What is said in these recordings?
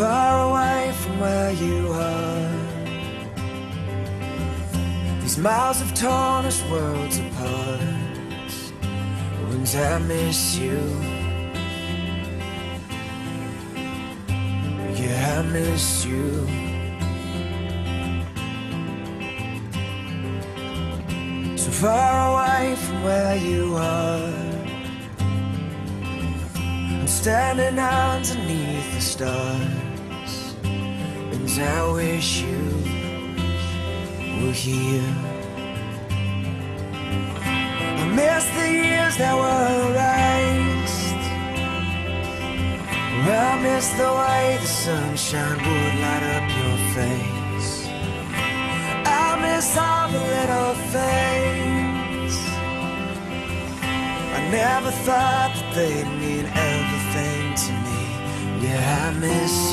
far away from where you are. These miles have torn us worlds apart. Wouldn't I miss you? Yeah, I miss you. So far away from where you are. Standing underneath the stars, I wish you were here. I miss the years that were erased. I miss the way the sunshine would light up your face. I miss all the little things. I never thought that they'd mean everything to me. Yeah, I miss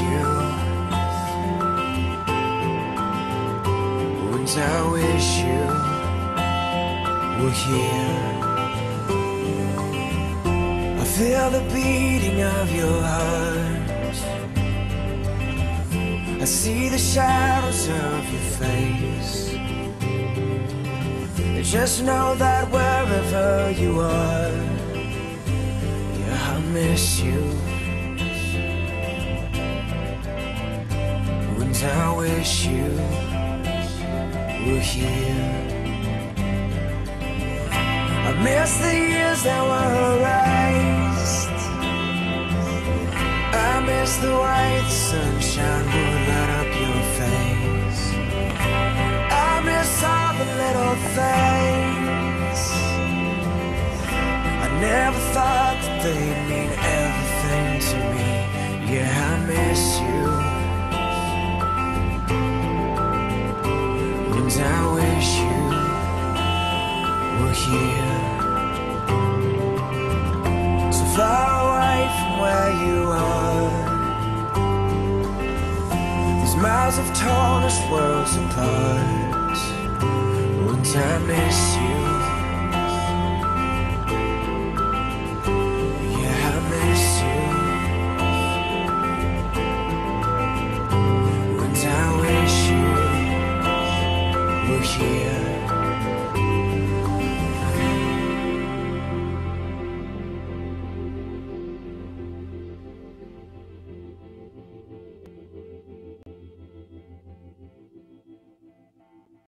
Once I wish you were here. I feel the beating of your heart. I see the shadows of your face. Just know that wherever you are, yeah, I miss you. Once I wish you were here. I miss the years that were erased. I miss the way the sunshine would light up your face. I miss all the little things. I never thought that they'd mean And I wish you were here. So far away from where you are. These miles have torn us worlds apart. Once I miss you. were here.